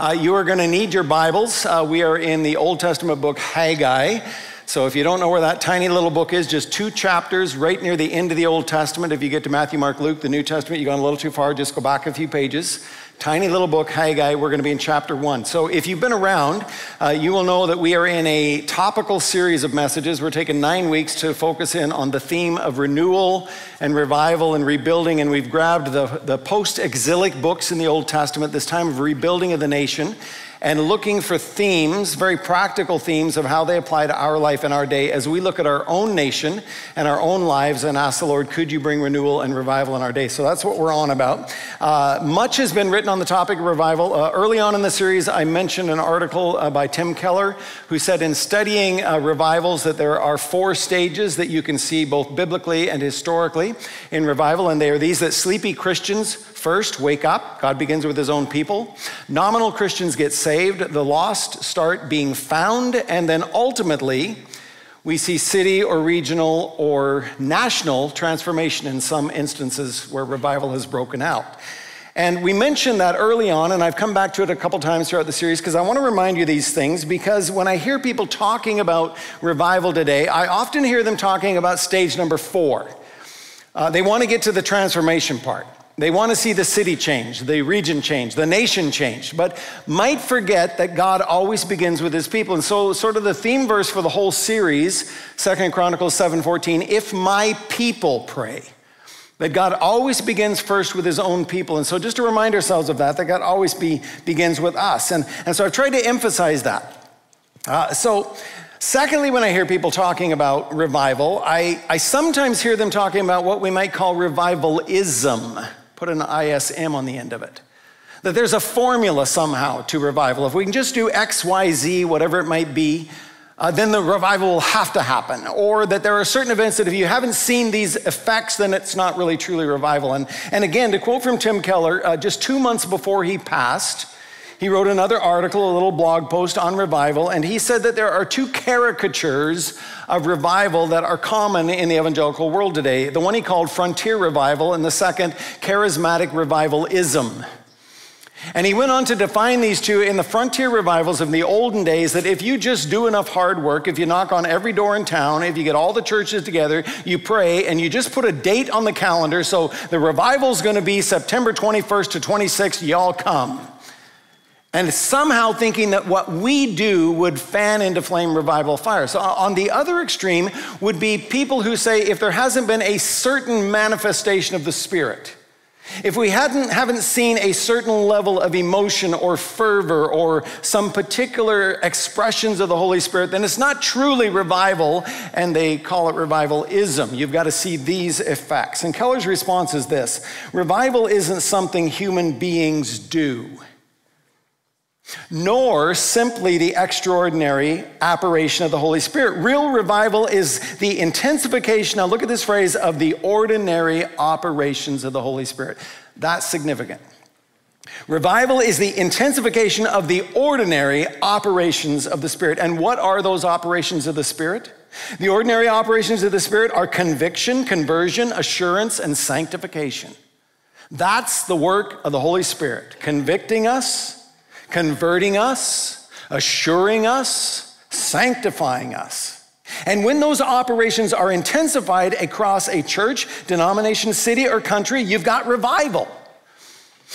Uh, you are going to need your Bibles. Uh, we are in the Old Testament book Haggai. So if you don't know where that tiny little book is, just two chapters right near the end of the Old Testament. If you get to Matthew, Mark, Luke, the New Testament, you've gone a little too far, just go back a few pages. Tiny little book, Haggai. We're going to be in chapter one. So if you've been around, uh, you will know that we are in a topical series of messages. We're taking nine weeks to focus in on the theme of renewal and revival and rebuilding. And we've grabbed the, the post exilic books in the Old Testament, this time of rebuilding of the nation and looking for themes, very practical themes of how they apply to our life and our day as we look at our own nation and our own lives and ask the Lord, could you bring renewal and revival in our day? So that's what we're on about. Uh, much has been written on the topic of revival. Uh, early on in the series, I mentioned an article uh, by Tim Keller who said in studying uh, revivals that there are four stages that you can see both biblically and historically in revival, and they are these that sleepy Christians first wake up. God begins with his own people. Nominal Christians get saved, the lost start being found, and then ultimately, we see city or regional or national transformation in some instances where revival has broken out. And we mentioned that early on, and I've come back to it a couple times throughout the series because I want to remind you these things because when I hear people talking about revival today, I often hear them talking about stage number four. Uh, they want to get to the transformation part. They want to see the city change, the region change, the nation change, but might forget that God always begins with his people. And so sort of the theme verse for the whole series, Second Chronicles 7:14, if my people pray. That God always begins first with his own people. And so just to remind ourselves of that, that God always be, begins with us. And, and so I've tried to emphasize that. Uh, so Secondly, when I hear people talking about revival, I, I sometimes hear them talking about what we might call revivalism. Put an ISM on the end of it. That there's a formula somehow to revival. If we can just do X, Y, Z, whatever it might be, uh, then the revival will have to happen. Or that there are certain events that if you haven't seen these effects, then it's not really truly revival. And, and again, to quote from Tim Keller, uh, just two months before he passed, he wrote another article, a little blog post on revival, and he said that there are two caricatures of revival that are common in the evangelical world today. The one he called frontier revival, and the second, charismatic revivalism. And he went on to define these two in the frontier revivals of the olden days that if you just do enough hard work, if you knock on every door in town, if you get all the churches together, you pray, and you just put a date on the calendar, so the revival's gonna be September 21st to 26th, y'all come and somehow thinking that what we do would fan into flame revival fire. So, uh, on the other extreme would be people who say if there hasn't been a certain manifestation of the Spirit, if we hadn't, haven't seen a certain level of emotion or fervor or some particular expressions of the Holy Spirit, then it's not truly revival, and they call it revivalism. You've got to see these effects. And Keller's response is this revival isn't something human beings do nor simply the extraordinary apparition of the Holy Spirit. Real revival is the intensification, now look at this phrase, of the ordinary operations of the Holy Spirit. That's significant. Revival is the intensification of the ordinary operations of the Spirit. And what are those operations of the Spirit? The ordinary operations of the Spirit are conviction, conversion, assurance, and sanctification. That's the work of the Holy Spirit, convicting us converting us, assuring us, sanctifying us. And when those operations are intensified across a church, denomination, city, or country, you've got revival.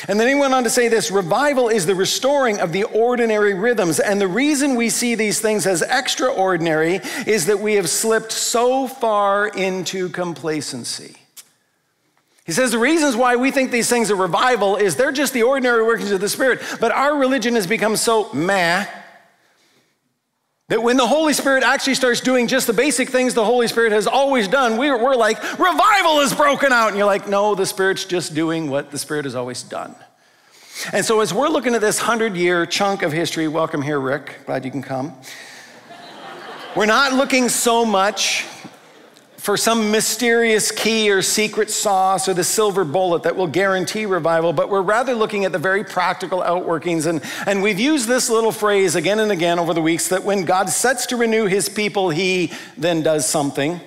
And then he went on to say this revival is the restoring of the ordinary rhythms. And the reason we see these things as extraordinary is that we have slipped so far into complacency. He says the reasons why we think these things are revival is they're just the ordinary workings of the Spirit. But our religion has become so meh that when the Holy Spirit actually starts doing just the basic things the Holy Spirit has always done, we're, we're like, revival is broken out. And you're like, no, the Spirit's just doing what the Spirit has always done. And so as we're looking at this 100 year chunk of history, welcome here, Rick. Glad you can come. we're not looking so much for some mysterious key or secret sauce or the silver bullet that will guarantee revival, but we're rather looking at the very practical outworkings. And, and we've used this little phrase again and again over the weeks that when God sets to renew his people, he then does something.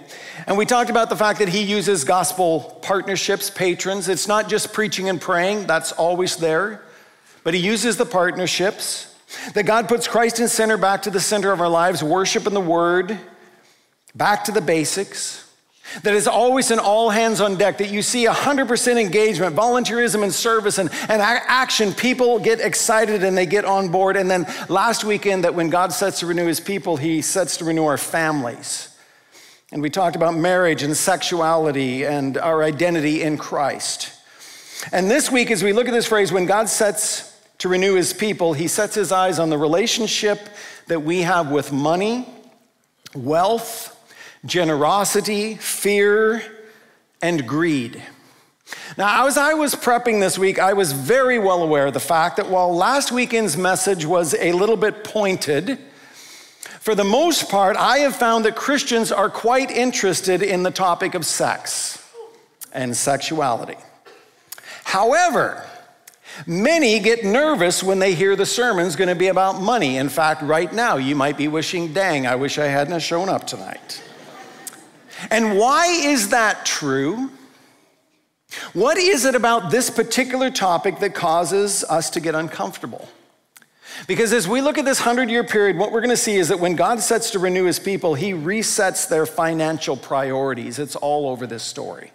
And we talked about the fact that he uses gospel partnerships, patrons. It's not just preaching and praying, that's always there. but he uses the partnerships. That God puts Christ in center back to the center of our lives, worship and the word, back to the basics. That is always an all hands on deck, that you see 100% engagement, volunteerism, and service and, and action. People get excited and they get on board. And then last weekend, that when God sets to renew his people, he sets to renew our families. And we talked about marriage and sexuality and our identity in Christ. And this week, as we look at this phrase, when God sets to renew his people, he sets his eyes on the relationship that we have with money, wealth, generosity, fear, and greed. Now, as I was prepping this week, I was very well aware of the fact that while last weekend's message was a little bit pointed, for the most part, I have found that Christians are quite interested in the topic of sex and sexuality. However, many get nervous when they hear the sermon's going to be about money. In fact, right now, you might be wishing, dang, I wish I hadn't shown up tonight. And why is that true? What is it about this particular topic that causes us to get uncomfortable? Because as we look at this 100 year period, what we're going to see is that when God sets to renew his people, he resets their financial priorities. It's all over this story.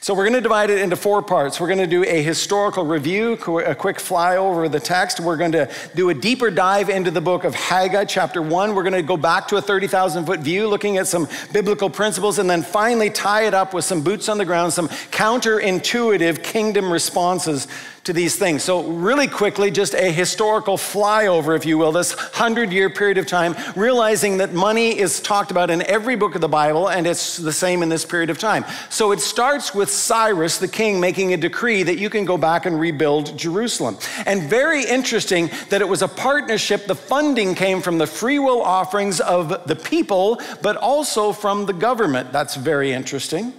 So we're going to divide it into four parts. We're going to do a historical review, a quick flyover of the text. We're going to do a deeper dive into the book of Haggai, chapter one. We're going to go back to a 30,000 foot view, looking at some biblical principles, and then finally tie it up with some boots on the ground, some counterintuitive kingdom responses to these things. So, really quickly, just a historical flyover, if you will, this hundred year period of time, realizing that money is talked about in every book of the Bible, and it's the same in this period of time. So, it starts with Cyrus, the king, making a decree that you can go back and rebuild Jerusalem. And very interesting that it was a partnership. The funding came from the free will offerings of the people, but also from the government. That's very interesting.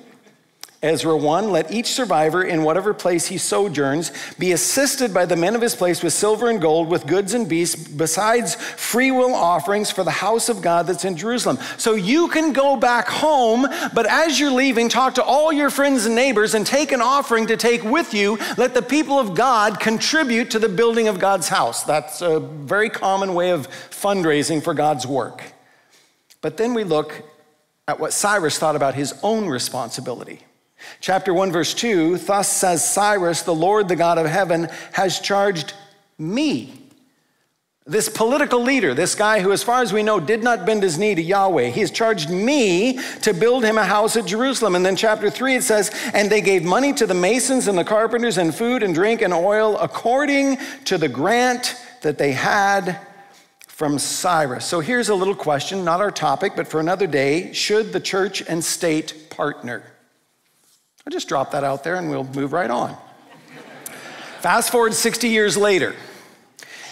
Ezra 1 Let each survivor in whatever place he sojourns be assisted by the men of his place with silver and gold, with goods and beasts, besides free will offerings for the house of God that's in Jerusalem. So you can go back home, but as you're leaving, talk to all your friends and neighbors and take an offering to take with you. Let the people of God contribute to the building of God's house. That's a very common way of fundraising for God's work. But then we look at what Cyrus thought about his own responsibility. Chapter 1, verse 2 Thus says Cyrus, the Lord, the God of heaven, has charged me. This political leader, this guy who, as far as we know, did not bend his knee to Yahweh, he has charged me to build him a house at Jerusalem. And then, chapter 3, it says, And they gave money to the masons and the carpenters, and food and drink and oil, according to the grant that they had from Cyrus. So here's a little question, not our topic, but for another day. Should the church and state partner? I'll just drop that out there and we'll move right on. Fast forward 60 years later,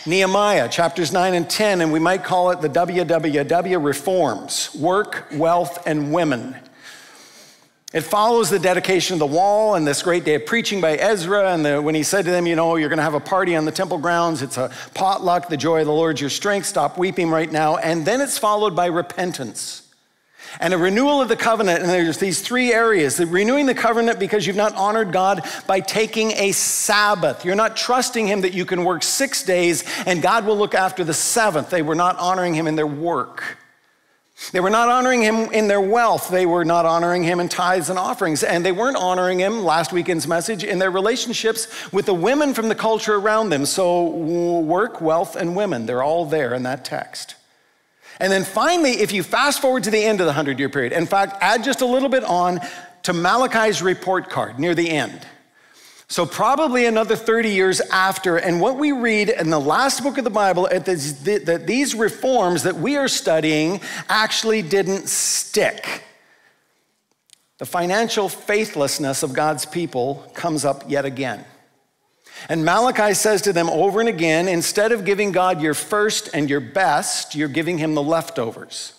Nehemiah chapters 9 and 10, and we might call it the WWW reforms work, wealth, and women. It follows the dedication of the wall and this great day of preaching by Ezra. And the, when he said to them, You know, you're going to have a party on the temple grounds, it's a potluck, the joy of the Lord, is your strength, stop weeping right now. And then it's followed by repentance and a renewal of the covenant. And there's these three areas the renewing the covenant because you've not honored God by taking a Sabbath. You're not trusting Him that you can work six days and God will look after the seventh. They were not honoring Him in their work. They were not honoring him in their wealth. They were not honoring him in tithes and offerings. And they weren't honoring him, last weekend's message, in their relationships with the women from the culture around them. So, work, wealth, and women, they're all there in that text. And then finally, if you fast forward to the end of the 100 year period, in fact, add just a little bit on to Malachi's report card near the end. So, probably another 30 years after, and what we read in the last book of the Bible, is that these reforms that we are studying actually didn't stick. The financial faithlessness of God's people comes up yet again. And Malachi says to them over and again instead of giving God your first and your best, you're giving him the leftovers.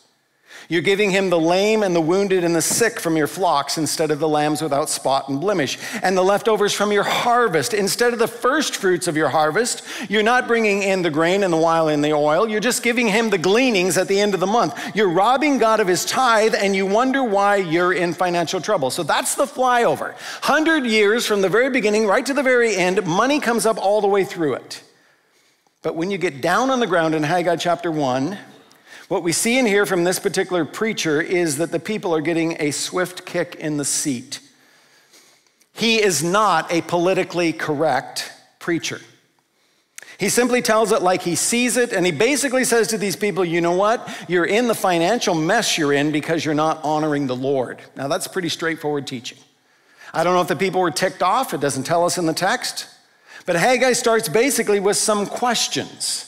You're giving him the lame and the wounded and the sick from your flocks instead of the lambs without spot and blemish, and the leftovers from your harvest. Instead of the first fruits of your harvest, you're not bringing in the grain and the wine and the oil. You're just giving him the gleanings at the end of the month. You're robbing God of his tithe, and you wonder why you're in financial trouble. So that's the flyover. 100 years from the very beginning right to the very end, money comes up all the way through it. But when you get down on the ground in Haggai chapter 1, what we see and hear from this particular preacher is that the people are getting a swift kick in the seat. He is not a politically correct preacher. He simply tells it like he sees it, and he basically says to these people, you know what? You're in the financial mess you're in because you're not honoring the Lord. Now, that's pretty straightforward teaching. I don't know if the people were ticked off, it doesn't tell us in the text. But Haggai starts basically with some questions.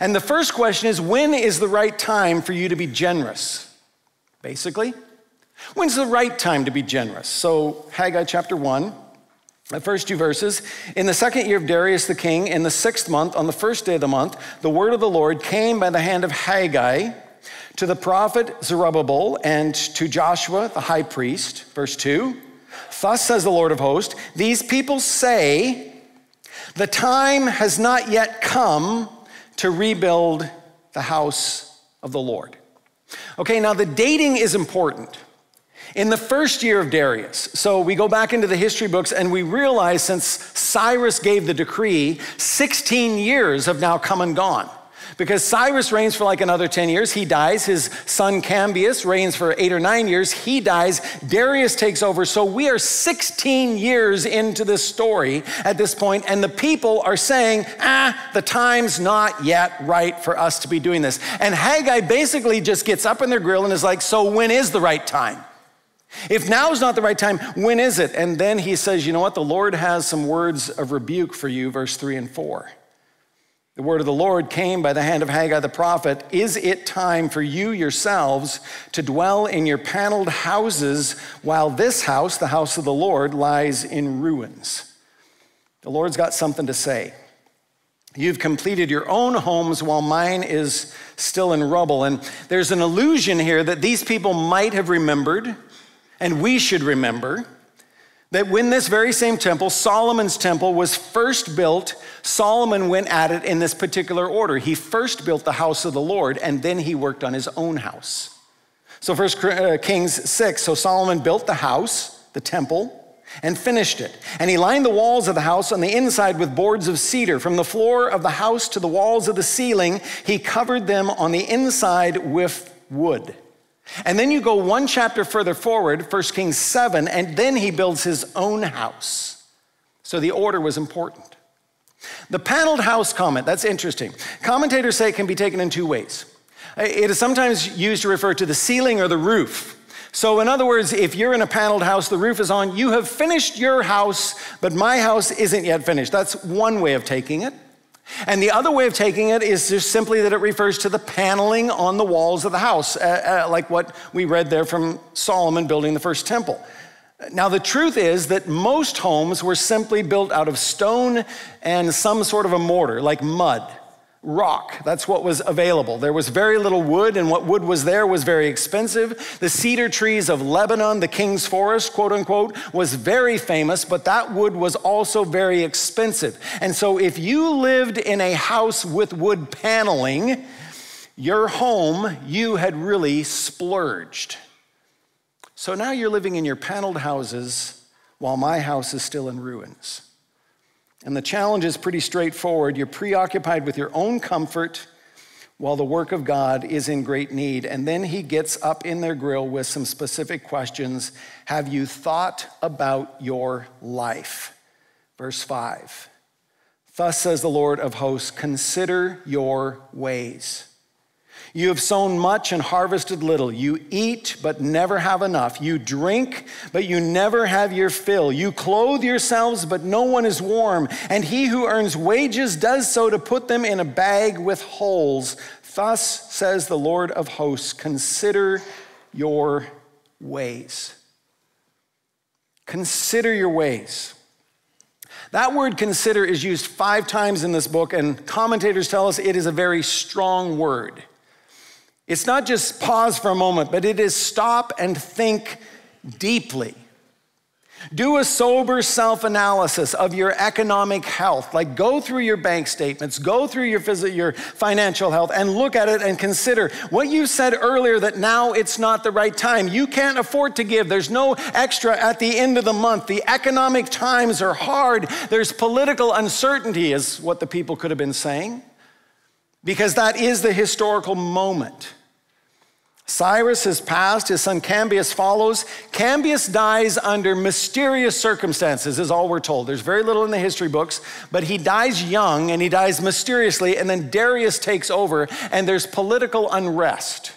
And the first question is when is the right time for you to be generous? Basically, when's the right time to be generous? So, Haggai chapter 1, the first two verses. In the second year of Darius the king, in the sixth month, on the first day of the month, the word of the Lord came by the hand of Haggai to the prophet Zerubbabel and to Joshua the high priest. Verse 2 Thus says the Lord of hosts, these people say, the time has not yet come to rebuild the house of the Lord. Okay, now the dating is important. In the first year of Darius, so we go back into the history books and we realize since Cyrus gave the decree, 16 years have now come and gone. Because Cyrus reigns for like another 10 years, he dies. His son Cambius reigns for eight or nine years, he dies. Darius takes over. So we are 16 years into this story at this point, and the people are saying, ah, the time's not yet right for us to be doing this. And Haggai basically just gets up in their grill and is like, so when is the right time? If now is not the right time, when is it? And then he says, you know what? The Lord has some words of rebuke for you, verse 3 and 4. The word of the Lord came by the hand of Haggai the prophet. Is it time for you yourselves to dwell in your paneled houses while this house, the house of the Lord, lies in ruins? The Lord's got something to say. You've completed your own homes while mine is still in rubble. And there's an illusion here that these people might have remembered, and we should remember that when this very same temple, Solomon's temple, was first built, Solomon went at it in this particular order. He first built the house of the Lord, and then he worked on his own house. So, First uh, Kings 6, so Solomon built the house, the temple, and finished it. And he lined the walls of the house on the inside with boards of cedar. From the floor of the house to the walls of the ceiling, he covered them on the inside with wood. And then you go one chapter further forward, 1 Kings 7, and then he builds his own house. So the order was important. The paneled house comment, that's interesting. Commentators say it can be taken in two ways. It is sometimes used to refer to the ceiling or the roof. So, in other words, if you're in a paneled house, the roof is on, you have finished your house, but my house isn't yet finished. That's one way of taking it. And the other way of taking it is just simply that it refers to the paneling on the walls of the house, uh, uh, like what we read there from Solomon building the first temple. Now, the truth is that most homes were simply built out of stone and some sort of a mortar, like mud rock. That's what was available. There was very little wood, and what wood was there was very expensive. The cedar trees of Lebanon, the king's forest, quote unquote, was very famous, but that wood was also very expensive. And so, if you lived in a house with wood paneling, your home, you had really splurged. So now you're living in your paneled houses while my house is still in ruins. And the challenge is pretty straightforward. You're preoccupied with your own comfort while the work of God is in great need. And then he gets up in their grill with some specific questions Have you thought about your life? Verse 5 Thus says the Lord of hosts, consider your ways. You have sown much and harvested little. You eat, but never have enough. You drink, but you never have your fill. You clothe yourselves, but no one is warm. And he who earns wages does so to put them in a bag with holes. Thus says the Lord of hosts Consider your ways. Consider your ways. That word consider is used five times in this book, and commentators tell us it is a very strong word. It's not just pause for a moment, but it is stop and think deeply. Do a sober self analysis of your economic health. Like, go through your bank statements, go through your, your financial health, and look at it and consider what you said earlier that now it's not the right time. You can't afford to give. There's no extra at the end of the month. The economic times are hard. There's political uncertainty, is what the people could have been saying, because that is the historical moment. Cyrus has passed, his son Cambius follows. Cambius dies under mysterious circumstances, is all we're told. There's very little in the history books, but he dies young and he dies mysteriously, and then Darius takes over, and there's political unrest.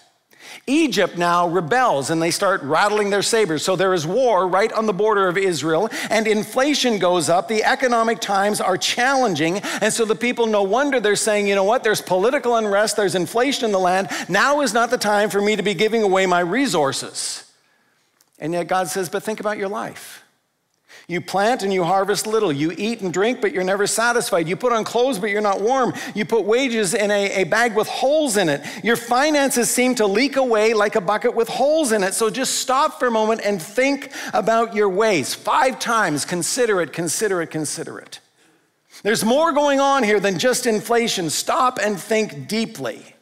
Egypt now rebels and they start rattling their sabers. So there is war right on the border of Israel, and inflation goes up. The economic times are challenging. And so the people, no wonder they're saying, you know what, there's political unrest, there's inflation in the land. Now is not the time for me to be giving away my resources. And yet God says, but think about your life. You plant and you harvest little. You eat and drink, but you're never satisfied. You put on clothes, but you're not warm. You put wages in a, a bag with holes in it. Your finances seem to leak away like a bucket with holes in it. So just stop for a moment and think about your ways. Five times, consider it, consider it, consider it. There's more going on here than just inflation. Stop and think deeply.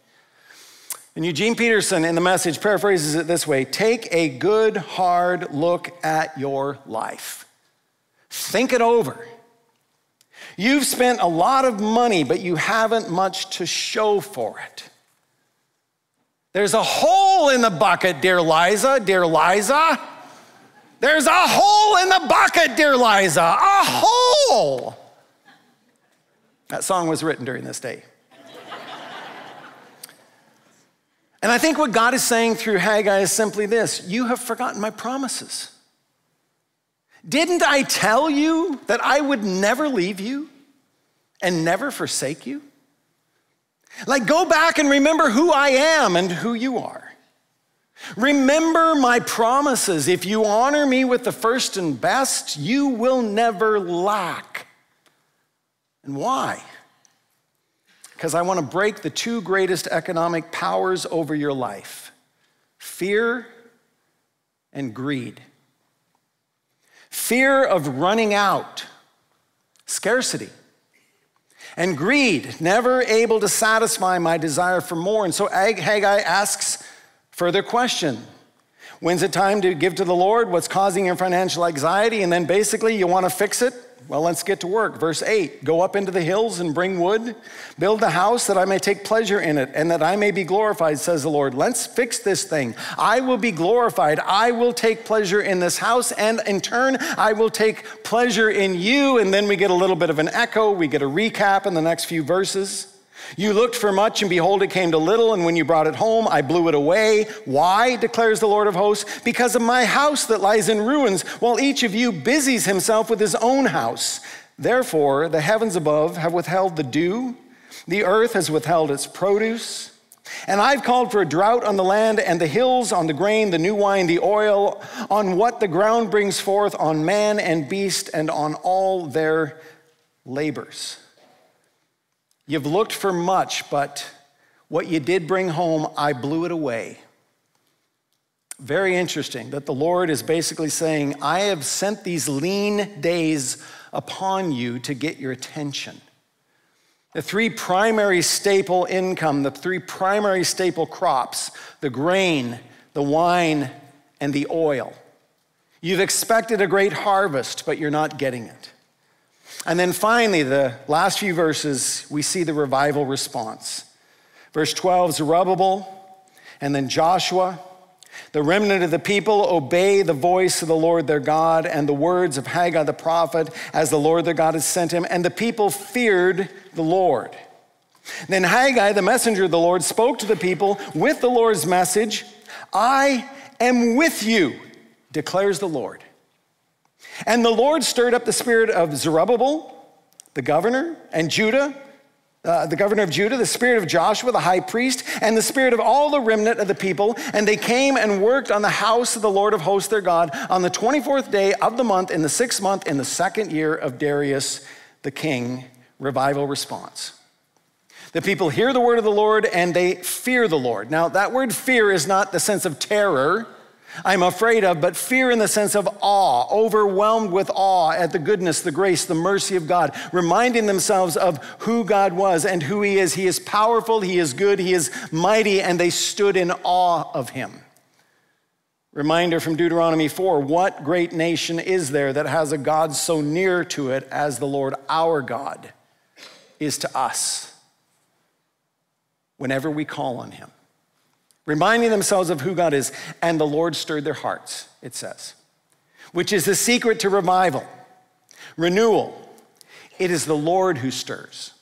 And Eugene Peterson in the message paraphrases it this way Take a good, hard look at your life. Think it over. You've spent a lot of money, but you haven't much to show for it. There's a hole in the bucket, dear Liza, dear Liza. There's a hole in the bucket, dear Liza, a hole. That song was written during this day. and I think what God is saying through Haggai is simply this You have forgotten my promises. Didn't I tell you that I would never leave you and never forsake you? Like, go back and remember who I am and who you are. Remember my promises. If you honor me with the first and best, you will never lack. And why? Because I want to break the two greatest economic powers over your life fear and greed fear of running out, scarcity, and greed, never able to satisfy my desire for more. And so Haggai asks further question. When's it time to give to the Lord? What's causing your financial anxiety? And then basically, you want to fix it? Well, let's get to work. Verse 8 Go up into the hills and bring wood, build a house that I may take pleasure in it, and that I may be glorified, says the Lord. Let's fix this thing. I will be glorified. I will take pleasure in this house, and in turn, I will take pleasure in you. And then we get a little bit of an echo. We get a recap in the next few verses. You looked for much, and behold, it came to little, and when you brought it home, I blew it away. Why, declares the Lord of hosts? Because of my house that lies in ruins, while each of you busies himself with his own house. Therefore, the heavens above have withheld the dew, the earth has withheld its produce. And I've called for a drought on the land and the hills, on the grain, the new wine, the oil, on what the ground brings forth, on man and beast, and on all their labors. You've looked for much, but what you did bring home, I blew it away. Very interesting that the Lord is basically saying, I have sent these lean days upon you to get your attention. The three primary staple income, the three primary staple crops, the grain, the wine, and the oil. You've expected a great harvest, but you're not getting it. And then finally, the last few verses, we see the revival response. Verse 12 Zerubbabel, and then Joshua. The remnant of the people obey the voice of the Lord their God and the words of Haggai the prophet as the Lord their God has sent him, and the people feared the Lord. Then Haggai, the messenger of the Lord, spoke to the people with the Lord's message I am with you, declares the Lord. And the Lord stirred up the spirit of Zerubbabel, the governor, and Judah, uh, the governor of Judah, the spirit of Joshua, the high priest, and the spirit of all the remnant of the people. And they came and worked on the house of the Lord of hosts their God on the 24th day of the month, in the sixth month, in the second year of Darius the king. Revival response. The people hear the word of the Lord and they fear the Lord. Now, that word fear is not the sense of terror I'm afraid of, but fear in the sense of awe, overwhelmed with awe at the goodness, the grace, the mercy of God, reminding themselves of who God was and who He is. He is powerful, He is good, He is mighty, and they stood in awe of Him. Reminder from Deuteronomy 4 What great nation is there that has a God so near to it as the Lord our God is to us whenever we call on Him? Reminding themselves of who God is. And the Lord stirred their hearts, it says, which is the secret to revival, renewal. It is the Lord who stirs,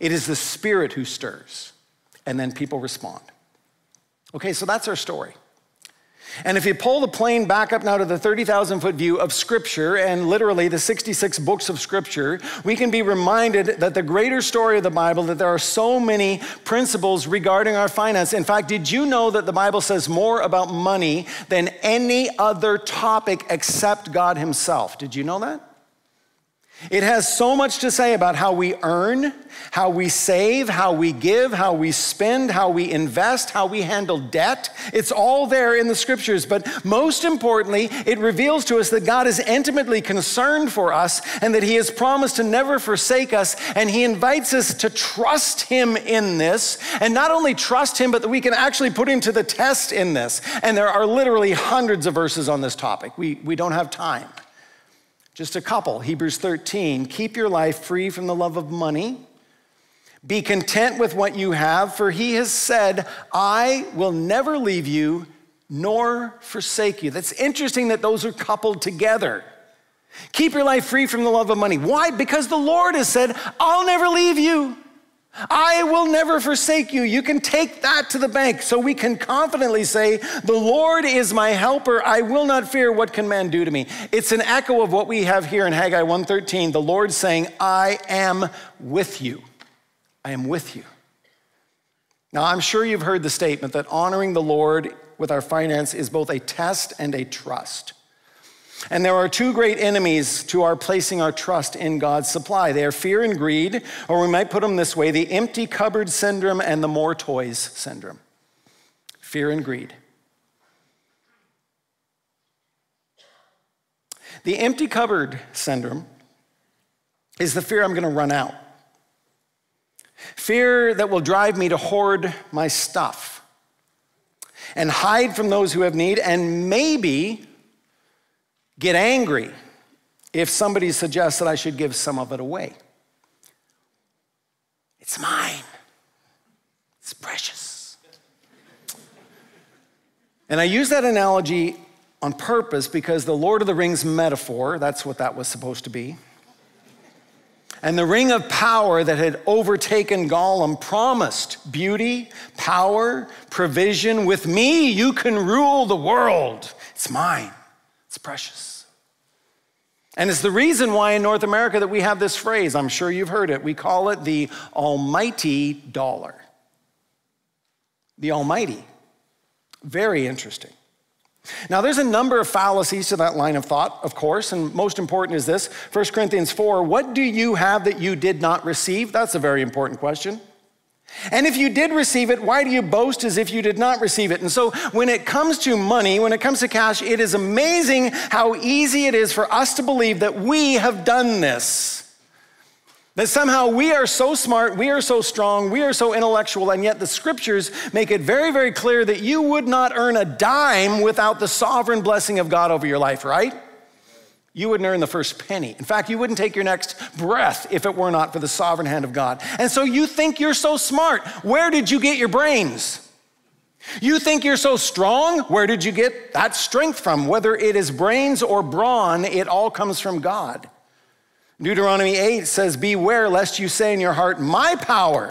it is the Spirit who stirs. And then people respond. Okay, so that's our story. And if you pull the plane back up now to the 30,000 foot view of Scripture and literally the 66 books of Scripture, we can be reminded that the greater story of the Bible, that there are so many principles regarding our finance. In fact, did you know that the Bible says more about money than any other topic except God Himself? Did you know that? It has so much to say about how we earn, how we save, how we give, how we spend, how we invest, how we handle debt. It's all there in the scriptures. But most importantly, it reveals to us that God is intimately concerned for us and that He has promised to never forsake us. And He invites us to trust Him in this. And not only trust Him, but that we can actually put Him to the test in this. And there are literally hundreds of verses on this topic. We, we don't have time. Just a couple. Hebrews 13. Keep your life free from the love of money. Be content with what you have, for he has said, I will never leave you nor forsake you. That's interesting that those are coupled together. Keep your life free from the love of money. Why? Because the Lord has said, I'll never leave you. I will never forsake you. You can take that to the bank so we can confidently say, The Lord is my helper. I will not fear what can man do to me. It's an echo of what we have here in Haggai 1:13, the Lord saying, I am with you. I am with you. Now, I'm sure you've heard the statement that honoring the Lord with our finance is both a test and a trust. And there are two great enemies to our placing our trust in God's supply. They are fear and greed, or we might put them this way the empty cupboard syndrome and the more toys syndrome. Fear and greed. The empty cupboard syndrome is the fear I'm going to run out. Fear that will drive me to hoard my stuff and hide from those who have need and maybe get angry if somebody suggests that I should give some of it away. It's mine, it's precious. And I use that analogy on purpose because the Lord of the Rings metaphor, that's what that was supposed to be. And the ring of power that had overtaken Gollum promised beauty, power, provision. With me, you can rule the world. It's mine, it's precious. And it's the reason why in North America that we have this phrase, I'm sure you've heard it. We call it the almighty dollar. The almighty. Very interesting. Now, there's a number of fallacies to that line of thought, of course, and most important is this 1 Corinthians 4 What do you have that you did not receive? That's a very important question. And if you did receive it, why do you boast as if you did not receive it? And so, when it comes to money, when it comes to cash, it is amazing how easy it is for us to believe that we have done this. That somehow we are so smart, we are so strong, we are so intellectual, and yet the scriptures make it very, very clear that you would not earn a dime without the sovereign blessing of God over your life, right? You wouldn't earn the first penny. In fact, you wouldn't take your next breath if it were not for the sovereign hand of God. And so you think you're so smart. Where did you get your brains? You think you're so strong? Where did you get that strength from? Whether it is brains or brawn, it all comes from God. Deuteronomy 8 says, Beware lest you say in your heart, My power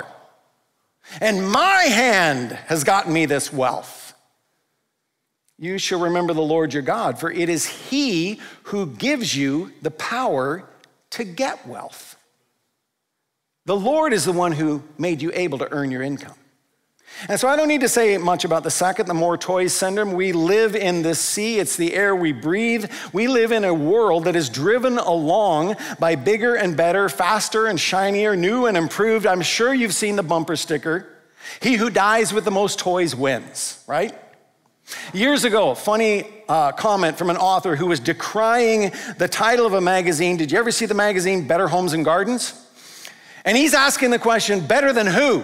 and my hand has gotten me this wealth you shall remember the Lord your God, for it is He who gives you the power to get wealth. The Lord is the one who made you able to earn your income. And so I don't need to say much about the second, the more toys syndrome. We live in this sea, it's the air we breathe. We live in a world that is driven along by bigger and better, faster and shinier, new and improved. I'm sure you've seen the bumper sticker. He who dies with the most toys wins, right? Years ago, funny uh, comment from an author who was decrying the title of a magazine. Did you ever see the magazine Better Homes and Gardens? And he's asking the question better than who?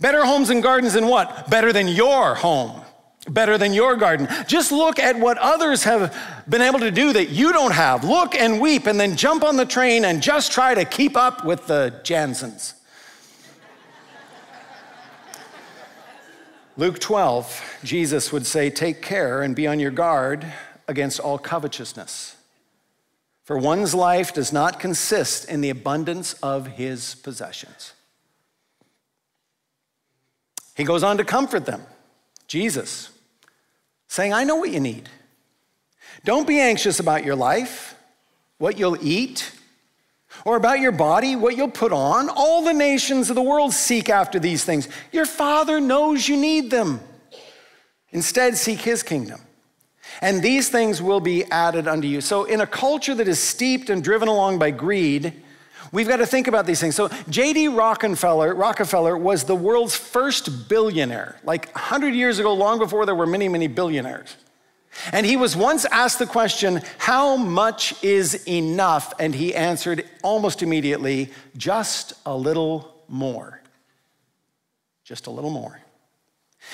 Better homes and gardens than what? Better than your home. Better than your garden. Just look at what others have been able to do that you don't have. Look and weep and then jump on the train and just try to keep up with the Jansons. Luke 12, Jesus would say, Take care and be on your guard against all covetousness. For one's life does not consist in the abundance of his possessions. He goes on to comfort them, Jesus, saying, I know what you need. Don't be anxious about your life, what you'll eat, or about your body, what you'll put on. All the nations of the world seek after these things. Your Father knows you need them. Instead, seek His kingdom. And these things will be added unto you. So, in a culture that is steeped and driven along by greed, We've got to think about these things. So, J.D. Rockefeller, Rockefeller was the world's first billionaire, like 100 years ago, long before there were many, many billionaires. And he was once asked the question, How much is enough? And he answered almost immediately, Just a little more. Just a little more.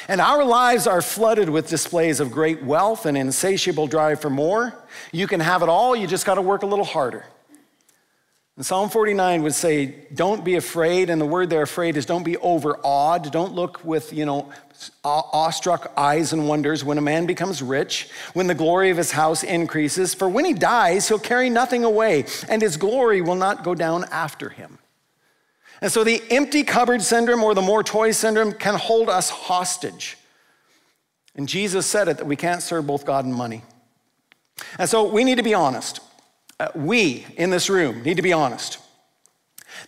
And our lives are flooded with displays of great wealth and insatiable drive for more. You can have it all, you just got to work a little harder. And Psalm 49 would say, don't be afraid. And the word they're afraid is don't be overawed. Don't look with, you know, awestruck eyes and wonders when a man becomes rich, when the glory of his house increases. For when he dies, he'll carry nothing away, and his glory will not go down after him. And so the empty cupboard syndrome or the more toys syndrome can hold us hostage. And Jesus said it that we can't serve both God and money. And so we need to be honest. Uh, we in this room need to be honest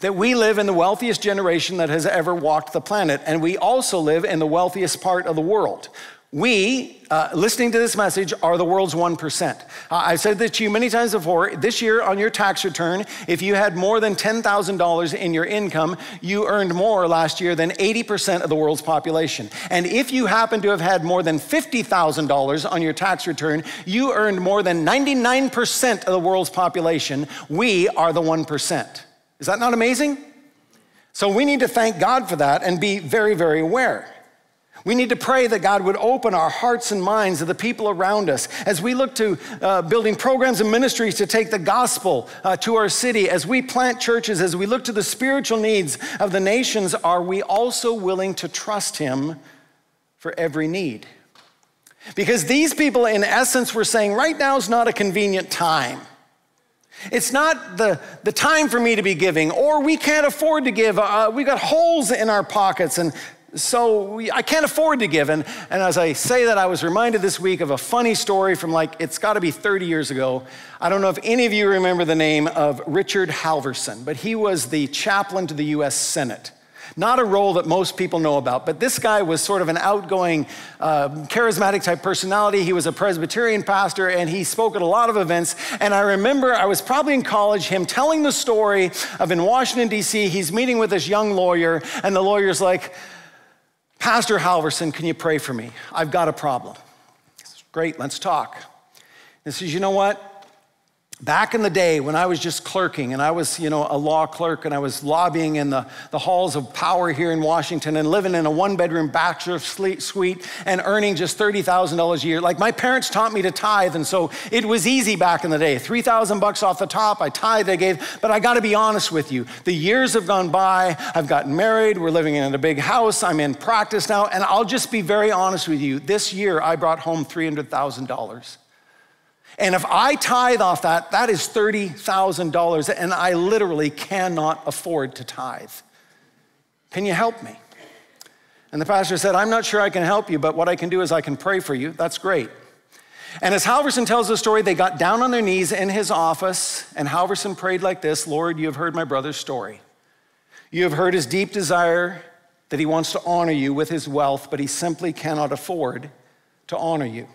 that we live in the wealthiest generation that has ever walked the planet, and we also live in the wealthiest part of the world. We, uh, listening to this message, are the world's 1%. Uh, I've said this to you many times before. This year on your tax return, if you had more than $10,000 in your income, you earned more last year than 80% of the world's population. And if you happen to have had more than $50,000 on your tax return, you earned more than 99% of the world's population. We are the 1%. Is that not amazing? So we need to thank God for that and be very, very aware. We need to pray that God would open our hearts and minds of the people around us as we look to uh, building programs and ministries to take the gospel uh, to our city, as we plant churches, as we look to the spiritual needs of the nations. Are we also willing to trust Him for every need? Because these people, in essence, were saying, right now is not a convenient time. It's not the, the time for me to be giving, or we can't afford to give. Uh, we've got holes in our pockets, and so I can't afford to give. And, and as I say that, I was reminded this week of a funny story from like, it's got to be 30 years ago. I don't know if any of you remember the name of Richard Halverson, but he was the chaplain to the US Senate. Not a role that most people know about, but this guy was sort of an outgoing, uh, charismatic type personality. He was a Presbyterian pastor and he spoke at a lot of events. And I remember I was probably in college, him telling the story of in Washington, D.C., he's meeting with this young lawyer, and the lawyer's like, Pastor Halverson, can you pray for me? I've got a problem. Great, let's talk. He says, You know what? Back in the day when I was just clerking and I was, you know, a law clerk and I was lobbying in the, the halls of power here in Washington and living in a one bedroom bachelor suite and earning just $30,000 a year. Like my parents taught me to tithe and so it was easy back in the day. 3,000 bucks off the top, I tithe, I gave, but I got to be honest with you. The years have gone by. I've gotten married. We're living in a big house. I'm in practice now. And I'll just be very honest with you. This year I brought home $300,000. And if I tithe off that, that is $30,000, and I literally cannot afford to tithe. Can you help me? And the pastor said, I'm not sure I can help you, but what I can do is I can pray for you. That's great. And as Halverson tells the story, they got down on their knees in his office, and Halverson prayed like this Lord, you have heard my brother's story. You have heard his deep desire that he wants to honor you with his wealth, but he simply cannot afford to honor you.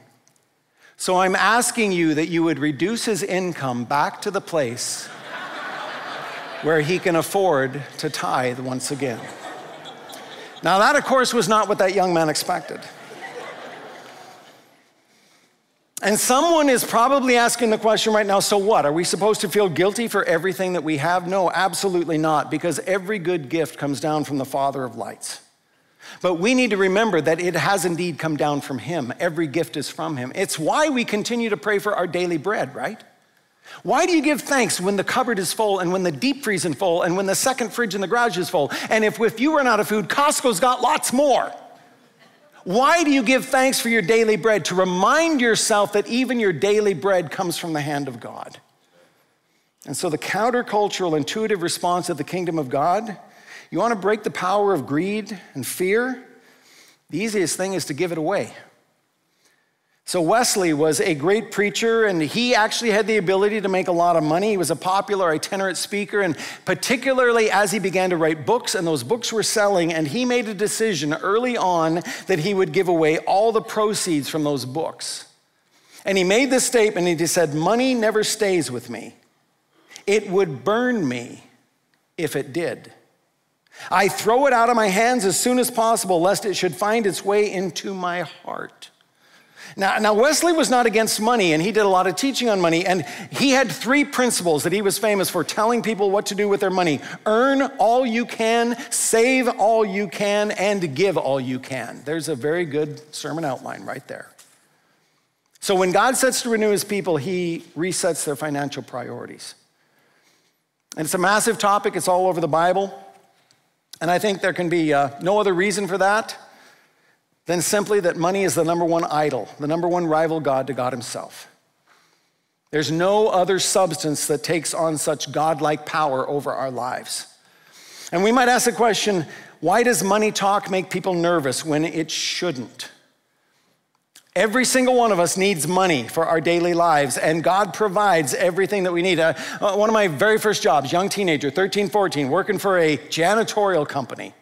So I'm asking you that you would reduce his income back to the place where he can afford to tithe once again. Now, that, of course, was not what that young man expected. And someone is probably asking the question right now so what? Are we supposed to feel guilty for everything that we have? No, absolutely not, because every good gift comes down from the Father of lights. But we need to remember that it has indeed come down from Him. Every gift is from Him. It's why we continue to pray for our daily bread, right? Why do you give thanks when the cupboard is full and when the deep freeze is full and when the second fridge in the garage is full? And if, if you run out of food, Costco's got lots more. Why do you give thanks for your daily bread? To remind yourself that even your daily bread comes from the hand of God. And so, the countercultural, intuitive response of the kingdom of God you want to break the power of greed and fear? The easiest thing is to give it away. So, Wesley was a great preacher, and he actually had the ability to make a lot of money. He was a popular itinerant speaker, and particularly as he began to write books, and those books were selling, and he made a decision early on that he would give away all the proceeds from those books. And he made this statement, and he said, Money never stays with me. It would burn me if it did. I throw it out of my hands as soon as possible, lest it should find its way into my heart. Now, now, Wesley was not against money, and he did a lot of teaching on money. And he had three principles that he was famous for telling people what to do with their money earn all you can, save all you can, and give all you can. There's a very good sermon outline right there. So, when God sets to renew his people, he resets their financial priorities. And it's a massive topic, it's all over the Bible. And I think there can be uh, no other reason for that than simply that money is the number one idol, the number one rival God to God Himself. There's no other substance that takes on such godlike power over our lives. And we might ask the question why does money talk make people nervous when it shouldn't? Every single one of us needs money for our daily lives, and God provides everything that we need. Uh, uh one of my very first jobs, young teenager, 13, 14, working for a janitorial company.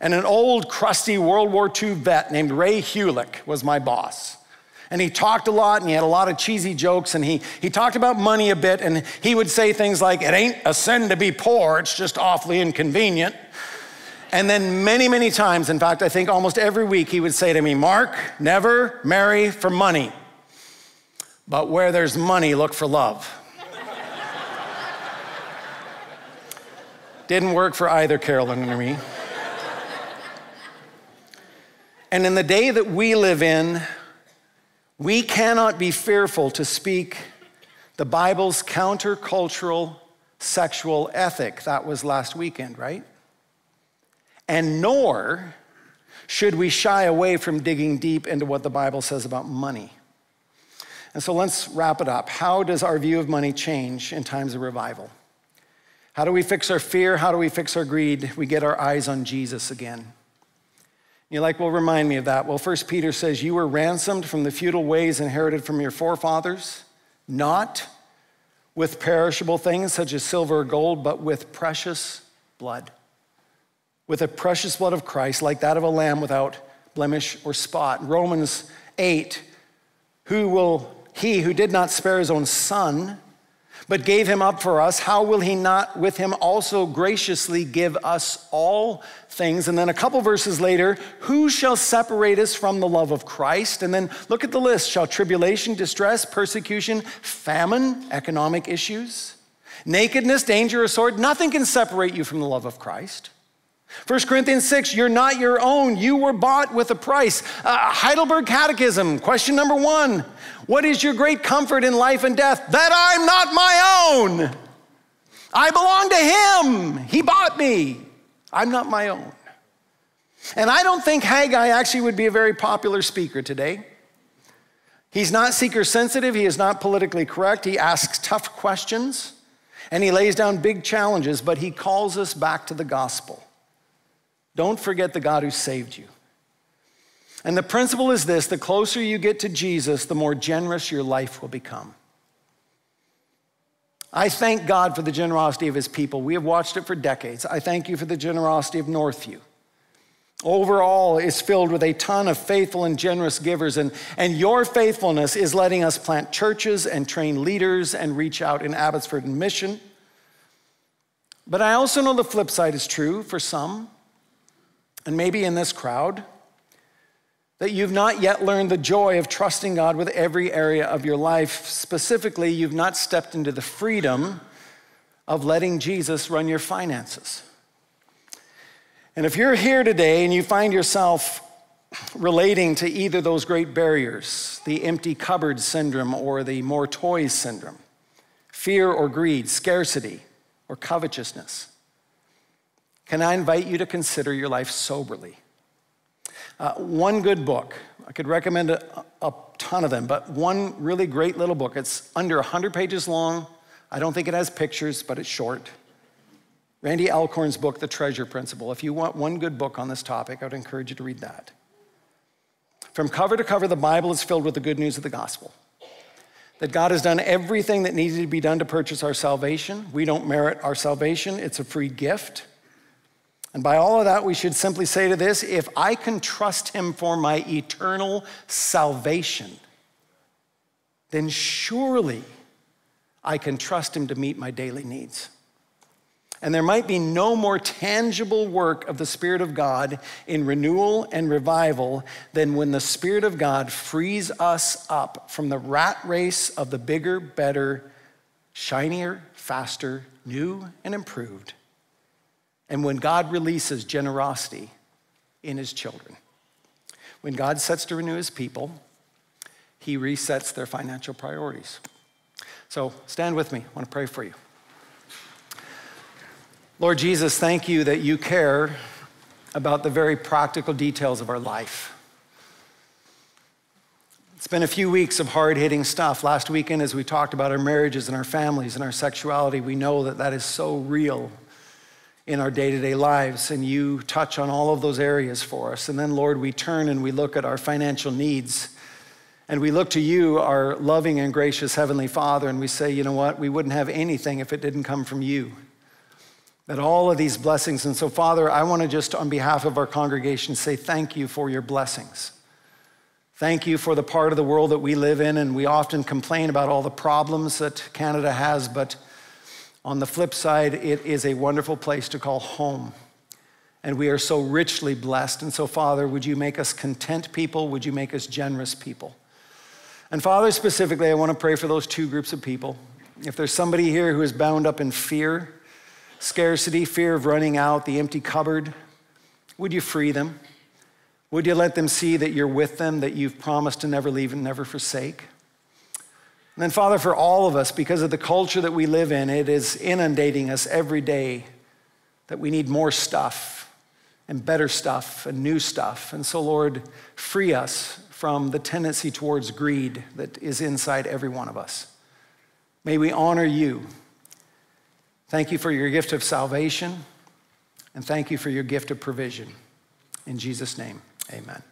And an old, crusty World War II vet named Ray Hulick was my boss. And he talked a lot and he had a lot of cheesy jokes and he, he talked about money a bit and he would say things like, It ain't a sin to be poor, it's just awfully inconvenient. And then many, many times, in fact, I think almost every week, he would say to me, Mark, never marry for money, but where there's money, look for love. Didn't work for either Carolyn or me. And in the day that we live in, we cannot be fearful to speak the Bible's countercultural sexual ethic. That was last weekend, right? And nor should we shy away from digging deep into what the Bible says about money. And so let's wrap it up. How does our view of money change in times of revival? How do we fix our fear? How do we fix our greed? We get our eyes on Jesus again. You're like, well, remind me of that. Well, First Peter says, You were ransomed from the futile ways inherited from your forefathers, not with perishable things such as silver or gold, but with precious blood. With the precious blood of Christ, like that of a lamb without blemish or spot. Romans 8, who will he who did not spare his own son, but gave him up for us, how will he not with him also graciously give us all things? And then a couple verses later, who shall separate us from the love of Christ? And then look at the list shall tribulation, distress, persecution, famine, economic issues, nakedness, danger, or sword? Nothing can separate you from the love of Christ. 1 Corinthians 6, you're not your own. You were bought with a price. Uh, Heidelberg Catechism, question number one What is your great comfort in life and death? That I'm not my own. I belong to Him. He bought me. I'm not my own. And I don't think Haggai actually would be a very popular speaker today. He's not seeker sensitive, he is not politically correct, he asks tough questions, and he lays down big challenges, but he calls us back to the gospel. Don't forget the God who saved you. And the principle is this the closer you get to Jesus, the more generous your life will become. I thank God for the generosity of his people. We have watched it for decades. I thank you for the generosity of Northview. overall is filled with a ton of faithful and generous givers. And, and your faithfulness is letting us plant churches and train leaders and reach out in Abbotsford and mission. But I also know the flip side is true for some, and maybe in this crowd, that you've not yet learned the joy of trusting God with every area of your life. Specifically, you've not stepped into the freedom of letting Jesus run your finances. And if you're here today and you find yourself relating to either those great barriers, the empty cupboard syndrome or the more toys syndrome, fear or greed, scarcity or covetousness, can I invite you to consider your life soberly? Uh, one good book, I could recommend a, a ton of them, but one really great little book. It's under 100 pages long. I don't think it has pictures, but it's short. Randy Alcorn's book, The Treasure Principle. If you want one good book on this topic, I would encourage you to read that. From cover to cover, the Bible is filled with the good news of the gospel. That God has done everything that needed to be done to purchase our salvation. We don't merit our salvation, it's a free gift. And by all of that, we should simply say to this if I can trust Him for my eternal salvation, then surely I can trust Him to meet my daily needs. And there might be no more tangible work of the Spirit of God in renewal and revival than when the Spirit of God frees us up from the rat race of the bigger, better, shinier, faster, new, and improved. And when God releases generosity in His children. When God sets to renew His people, He resets their financial priorities. So stand with me. I want to pray for you. Lord Jesus, thank you that you care about the very practical details of our life. It's been a few weeks of hard hitting stuff. Last weekend, as we talked about our marriages and our families and our sexuality, we know that that is so real in our day to day lives. And you touch on all of those areas for us. And then, Lord, we turn and we look at our financial needs. And we look to you, our loving and gracious Heavenly Father, and we say, you know what? We wouldn't have anything if it didn't come from you that all of these blessings. And so, Father, I want to just, on behalf of our congregation, say thank you for your blessings. Thank you for the part of the world that we live in, and we often complain about all the problems that Canada has, but on the flip side, it is a wonderful place to call home. And we are so richly blessed. And so, Father, would you make us content people? Would you make us generous people? And, Father, specifically, I want to pray for those two groups of people. If there's somebody here who is bound up in fear, scarcity, fear of running out, the empty cupboard, would you free them? Would you let them see that you're with them, that you've promised to never leave and never forsake? And then, Father, for all of us, because of the culture that we live in, it is inundating us every day that we need more stuff and better stuff and new stuff. And so, Lord, free us from the tendency towards greed that is inside every one of us. May we honor you Thank you for your gift of salvation, and thank you for your gift of provision. In Jesus' name, amen.